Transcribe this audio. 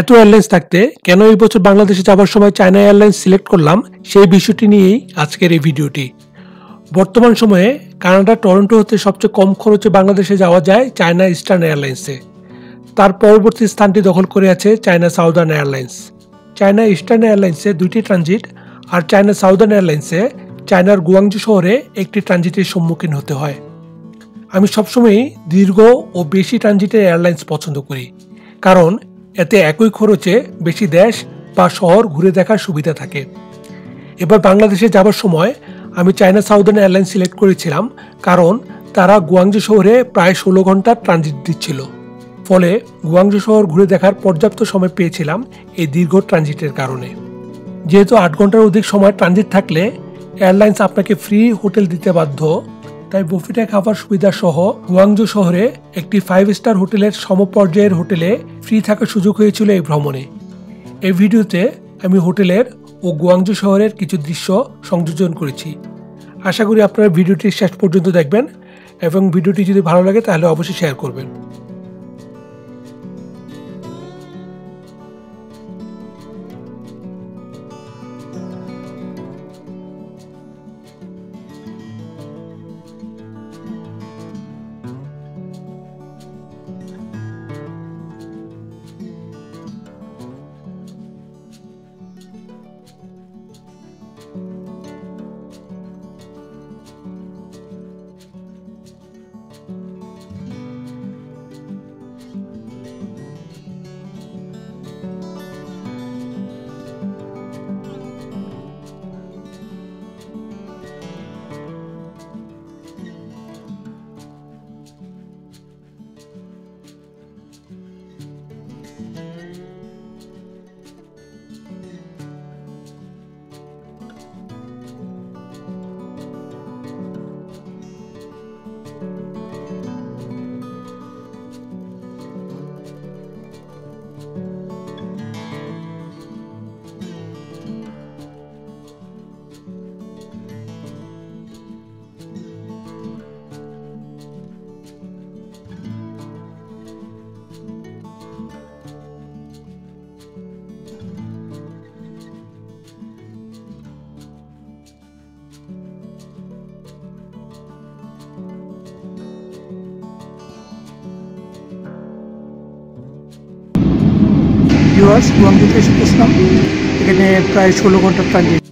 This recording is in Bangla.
এত এয়ারলাইন্স থাকতে কেন এই বছর বাংলাদেশে যাওয়ার সময় চায়না এয়ারলাইন্স সিলেক্ট করলাম সেই বিষয়টি নিয়েই আজকের এই ভিডিওটি। বর্তমান সময়ে কানাডা, টরন্টো হতে সবচেয়ে কম খরচে বাংলাদেশে যাওয়া যায় চায়না ইস্টার্ন এয়ারলাইন্সে। তার পরবর্তী স্থানটি দখল করে আছে China Southern airlines. China Eastern এয়ারলাইন্সে দুইটি ট্রানজিট আর চায়না সাউদার্ন এয়ারলাইন্সে চায়নার গুয়াংজু শহরে একটি ট্রানজিটের সম্মুখীন হতে হয়। আমি সবসময়ই দীর্ঘ ও বেশি ট্রানজিটের এয়ারলাইন্স পছন্দ করি। কারণ এতে একই খরচে বেশি দেশ বা শহর ঘুরে দেখার সুবিধা থাকে। এবার বাংলাদেশে যাবার সময় আমি চায়না সাউদার্ন এয়ারলাইন্স সিলেক্ট করেছিলাম কারণ তারা গুয়াংজু শহরে প্রায় ষোলো ঘণ্টার ট্রানজিট দিচ্ছিল। ফলে গুয়াংজু শহর ঘুরে দেখার পর্যাপ্ত সময় পেয়েছিলাম এই দীর্ঘ ট্রানজিটের কারণে। যেহেতু আট ঘণ্টার অধিক সময় ট্রানজিট থাকলে এয়ারলাইন্স আপনাকে ফ্রি হোটেল দিতে বাধ্য তাই বুফেটে খাবার সুবিধা সহ গুয়াংজু শহরে একটি ফাইভ স্টার হোটেলের সমপর্যায়ের হোটেলে ফ্রি থাকার সুযোগ হয়েছিল এই ভ্রমণে। এই ভিডিওতে আমি হোটেলের ও গুয়াংজু শহরের কিছু দৃশ্য সংযোজন করেছি। আশা করি আপনারা ভিডিওটি শেষ পর্যন্ত দেখবেন এবং ভিডিওটি যদি ভালো লাগে তাহলে অবশ্যই শেয়ার করবেন। গুয়াংজুতে এসে পৌঁছলাম। এখানে প্রায় ষোলো ঘণ্টার ট্রানজিট